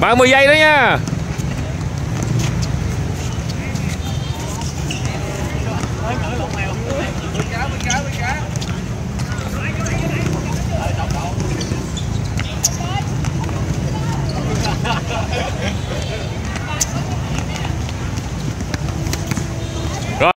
30 giây nữa nha.